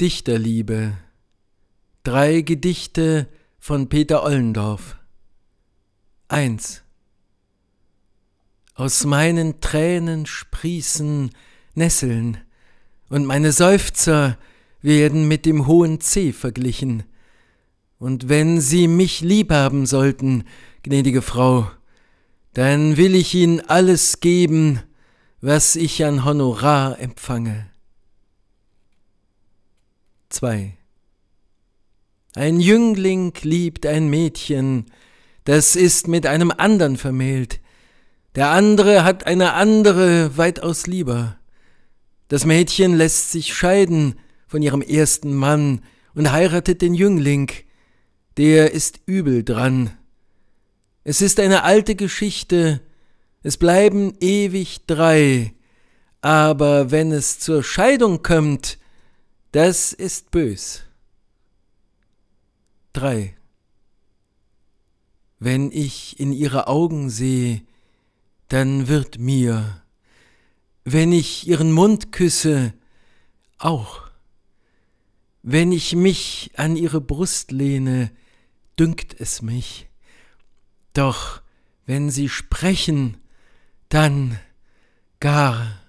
Dichterliebe. Drei Gedichte von Peter Ollendorf. 1. Aus meinen Tränen sprießen Nesseln, und meine Seufzer werden mit dem hohen C verglichen. Und wenn Sie mich lieb haben sollten, gnädige Frau, dann will ich Ihnen alles geben, was ich an Honorar empfange. 2. Ein Jüngling liebt ein Mädchen, das ist mit einem andern vermählt, der andere hat eine andere weitaus lieber. Das Mädchen lässt sich scheiden von ihrem ersten Mann und heiratet den Jüngling, der ist übel dran. Es ist eine alte Geschichte, es bleiben ewig drei, aber wenn es zur Scheidung kommt, das ist bös. 3. Wenn ich in ihre Augen sehe, dann wird mir, wenn ich ihren Mund küsse, auch. Wenn ich mich an ihre Brust lehne, dünkt es mich. Doch wenn sie sprechen, dann gar